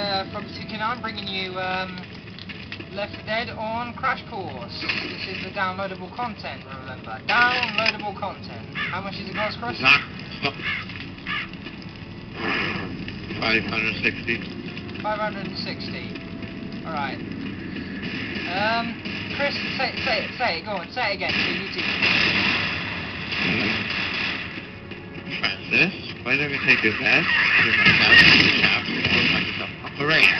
uh, from Tukinan bringing you um, Left 4 Dead on Crash Course. This is the downloadable content, remember. Downloadable content. How much is it cost, Chris? Nah, 560. 560. Alright. Um, Chris, say, say it, say it, go on, say it again, so you. Francis, why don't we take your bed, give myself a and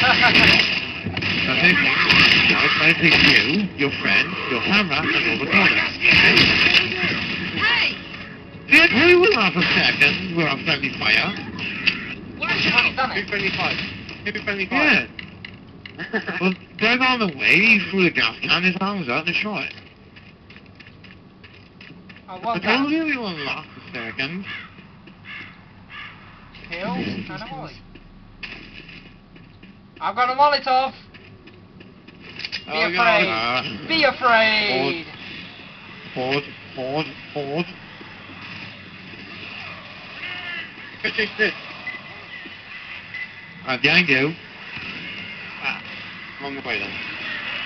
put myself up the? Now take me, now to you, your friend, your camera, and all the corners. Hey! Did we will have a second, we're on friendly fire. You haven't done it. 225. 225. Yeah. well, then on the way, he threw the gas can, his arms out, and shot it. I I want told that. you we wouldn't last a second. Pills and a molly. I've got a Molotov. Be Oh, afraid. Uh, Be afraid. Ford, Ford, Ford. Chris, chase this. Uh, behind you. Ah, wrong way then.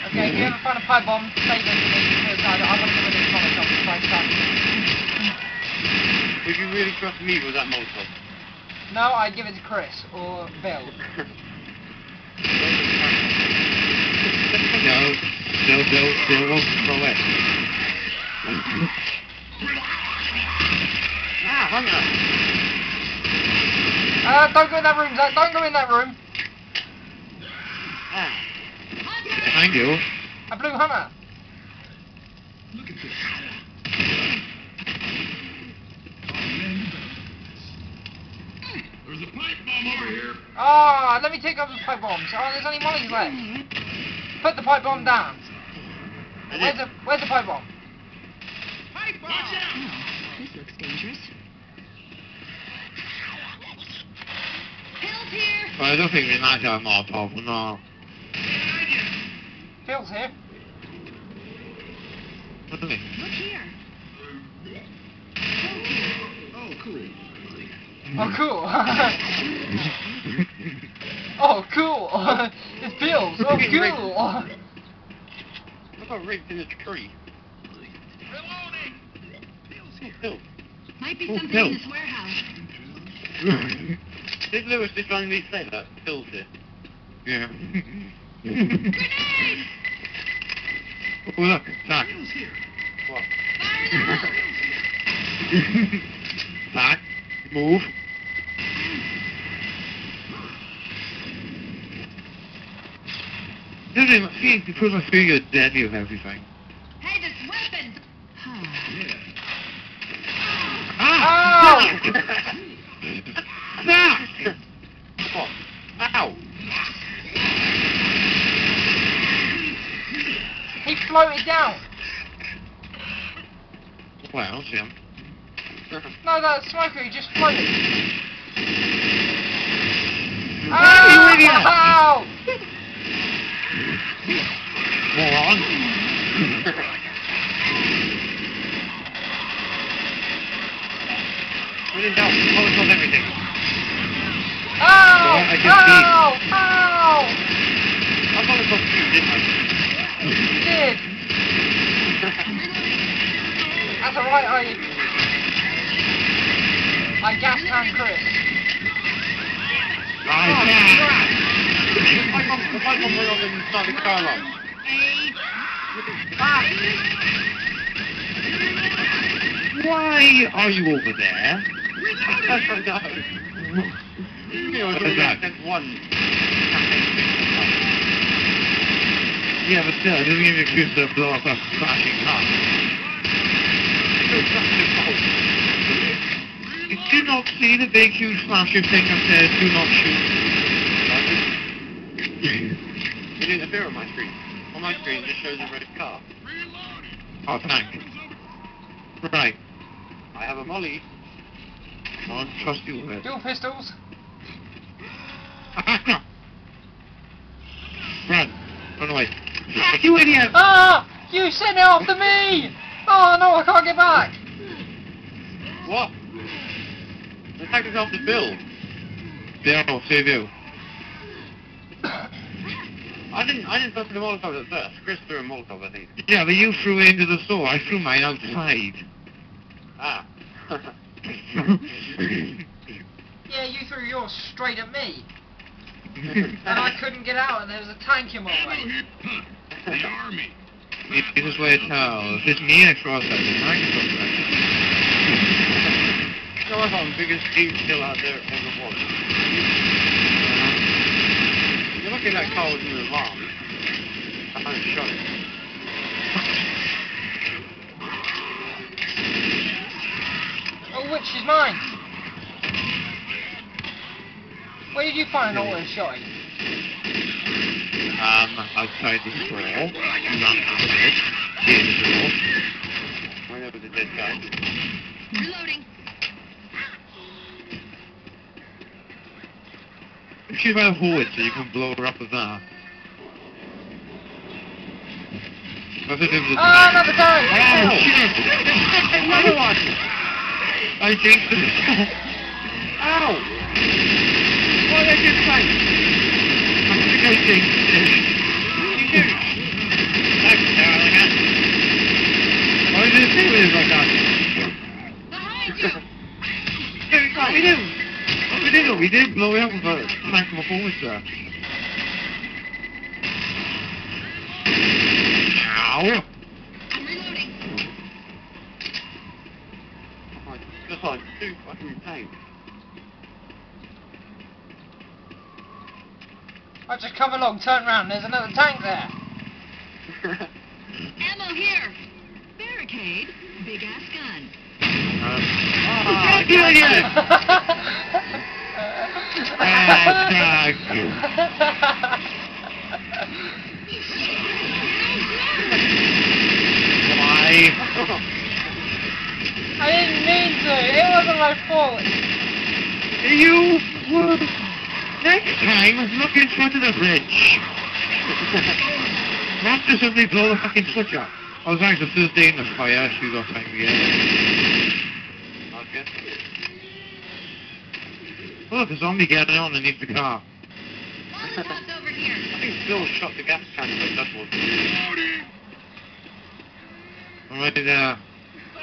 Okay, if you ever find a pipe bomb, save it because I, I want to give it a Molotov before I start. Would you really trust me with that Molotov? No, I'd give it to Chris or Bill. No, no, no, no, won't throw it. ah, Hunter! Uh, don't go in that room, Zach. Don't go in that room. Ah. Behind you. A blue hunter. There's a pipe bomb over here. Oh, let me take up the pipe bombs. Oh, there's only mollies left. Put the pipe bomb down. I Where's the Where's the pipe bomb? Pipe bomb! Watch out! Oh, this looks dangerous. Pills here! Well, I don't think we might have a Molotov, no. Behind you! Phil's here. Really? Look here. Oh, cool. Oh, cool. oh, cool. it's Bill's. Oh, cool. Look how rigged in a tree. Reloading! Bill's here. Might be Oh, something Bill. in this warehouse. did Louis just randomly say that? Bill's here. yeah. Grenade! oh, look, Zach. Bill's here. What? Fire in the hole! Bill's here. Zach, move. Doesn't see because I feel you're deadly with everything. Hey, this weapon! Oh. Yeah. Ah! Zach! what? Ow! he floated down. Well, Jim. No, that smoker, he just floated. You Ow! idiot! Ow! Moron. We didn't doubt Molotov everything. Ow! Yeah, I can see. Ow! Ow! I Molotov you, didn't I? You did. That's alright, I... I gas can Chris. I Oh, can't. crap! The pipe bomb, the pipe bomb went off the car alarm. Ah! Why are you over there? I don't know. You know, it's What is already that? sent one. Yeah, but still, it doesn't give you an excuse to blow up a crashing car. Did you not see the big, huge flashing thing that says, do not shoot? It didn't appear on my screen. On my screen, it just shows a red car. Oh, thank. Comes. Right. I have a molly. I don't trust you with it. Dual pistols. You idiot! Ah! You sent it after me! Oh no, I can't get back! What? The attack is after Bill. Bill, save you. I didn't. I didn't throw the Molotov at first. Chris threw a Molotov, I think. Yeah, but you threw it into the store. I threw mine outside. Ah. Yeah, you threw yours straight at me. And I couldn't get out and there was a tank in my way. Here. Huh. The army. this is where it's held. If it's me I cross that, then I can cross that. You know, I thought the biggest team still out there ever was. You're lucky that car was in the alarm. I found it shot. Oh, which is mine? Where did you find all auto shot? Um, outside the. You out of it. In the door. When there was a dead guy. Reloading. She's by the hood, so you can blow her up with that. That's it, a- Ah, another tank! Oh, shit! Another one! I jinxed it. Ow! Why did I just say? Jinxed it. You do. That's did it like that? What we do? What we did? We did blow it up with a tank of a forester. Ow! I'm reloading. Just like two fucking tanks. I just come along, turn around, there's another tank there. Ammo here. Barricade. Big ass gun. Uh, Ah, yeah, yeah. Why? I didn't mean to. It wasn't my fault. You would next time look in front of the bridge. Not to suddenly blow the fucking switch up. I was like the first day in the fire, she got time again. okay. Oh, look, a zombie getting on underneath the car. Molotovs over here. I think Bill shot the gas can, but that was. There. Uh,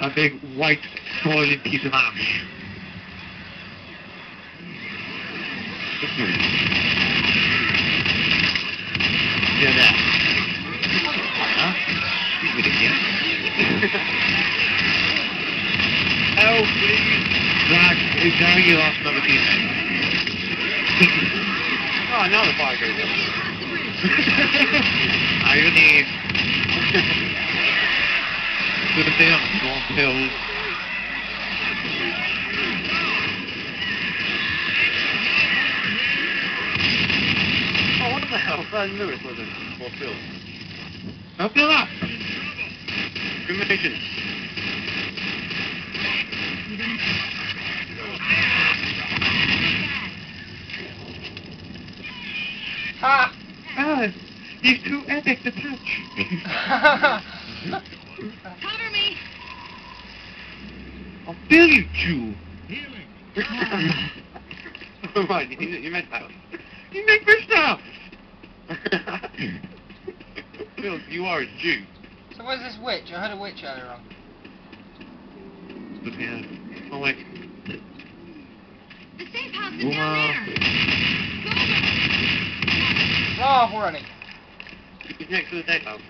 a big white boiling piece of ash. Yeah, there. Huh? Stupid idiot. Help, please! Zach, is now you lost another teammate. Oh, now the fire goes up. Irony. Good Storm what the hell? Brad Lewis wasn't fulfilled. Up your lap. Cremation. Ha! Ah, he's too epic to touch. Cover me. I'll bill you, Jew. Healing. right, you, you meant that. You make me stop. Bill, you are a Jew. so where's this witch? I heard a witch earlier on. Yeah. Oh, wait. The safe house is Wow. down there. Go over. Oh, we're running. He's next to the safe house.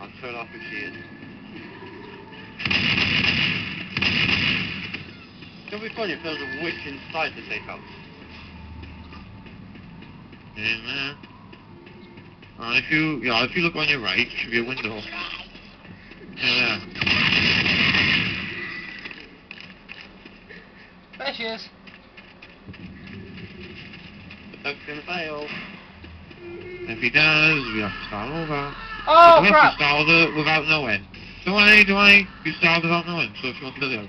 I'll turn off if she is. It'll be funny if there's a witch inside the safe house. In there. Uh, if you, yeah, if you look on your right, should be a window. Yeah, there. There she is. But that's gonna fail. If he does, we have to start over. Oh, we have crap! to start over without knowing. Do I, do I? You start without knowing, so if you want to do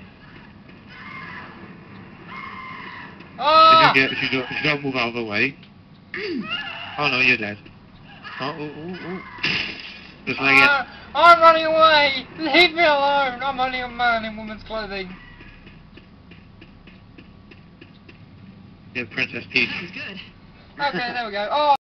Oh! If you, get, if, you don't, if you don't move out of the way. Oh no, you're dead. Oh, oh, oh, oh. Just like it. Uh, I'm running away! Leave me alone! I'm only a man in woman's clothing. Yeah, Princess Peach. That was good. Okay, there we go. Oh,